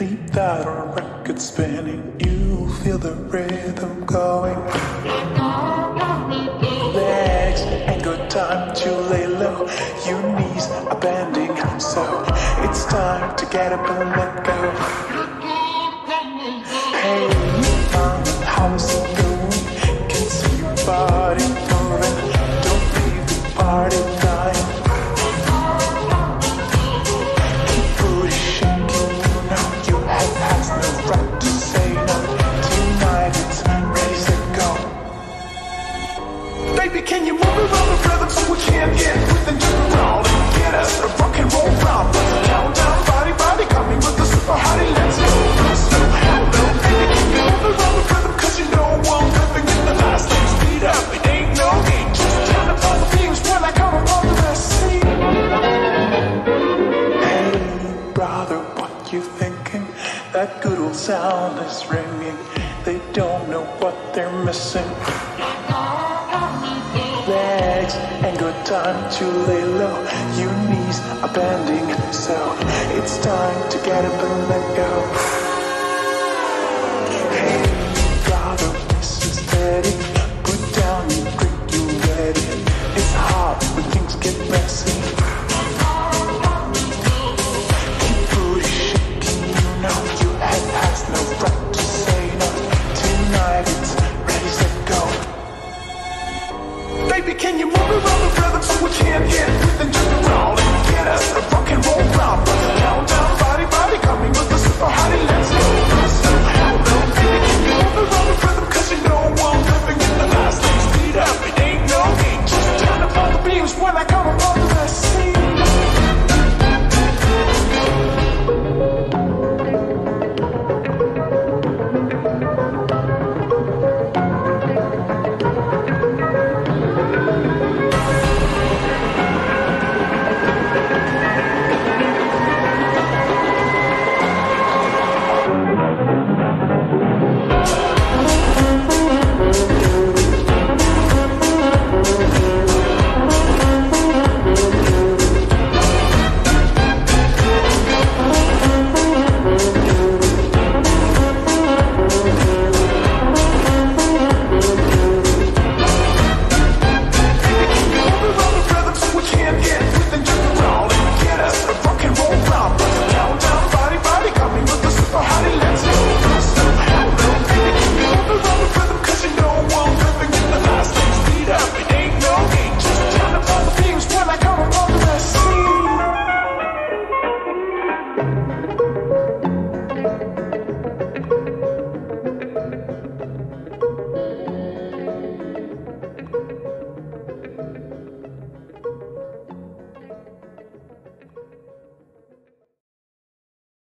Leave that on record spinning. You feel the rhythm going. Legs ain't got time to lay low. Your knees are bending, so it's time to get up and let go. Hey, sound is ringing. They don't know what they're missing. Legs and good time to lay low. Your knees are bending, so it's time to get up and let go. baby, can you move me around the rhythm so we can't get Then just around and get us a rock and roll problem.